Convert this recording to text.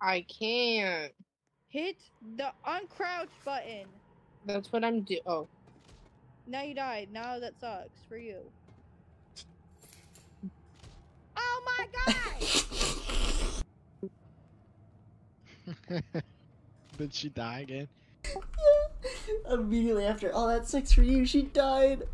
I can't. Hit the uncrouch button. That's what I'm do. Oh, Now you died. Now that sucks for you. Oh my god! Did she die again? Immediately after, oh, that sucks for you. She died.